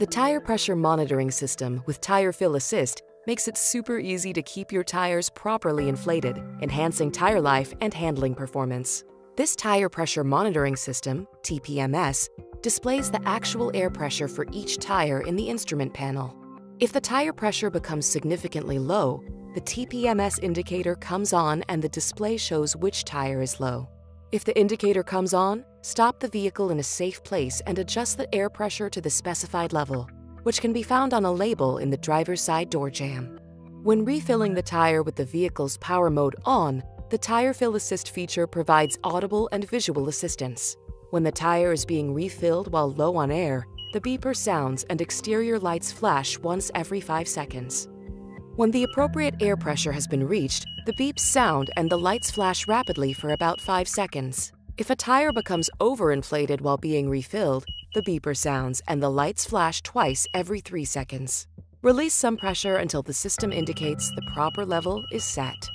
The tire pressure monitoring system with Tire Fill Assist makes it super easy to keep your tires properly inflated, enhancing tire life and handling performance. This tire pressure monitoring system, TPMS, displays the actual air pressure for each tire in the instrument panel. If the tire pressure becomes significantly low, the TPMS indicator comes on and the display shows which tire is low. If the indicator comes on, stop the vehicle in a safe place and adjust the air pressure to the specified level, which can be found on a label in the driver's side door jamb. When refilling the tire with the vehicle's power mode on, the Tire Fill Assist feature provides audible and visual assistance. When the tire is being refilled while low on air, the beeper sounds and exterior lights flash once every 5 seconds. When the appropriate air pressure has been reached, the beeps sound and the lights flash rapidly for about 5 seconds. If a tire becomes overinflated while being refilled, the beeper sounds and the lights flash twice every 3 seconds. Release some pressure until the system indicates the proper level is set.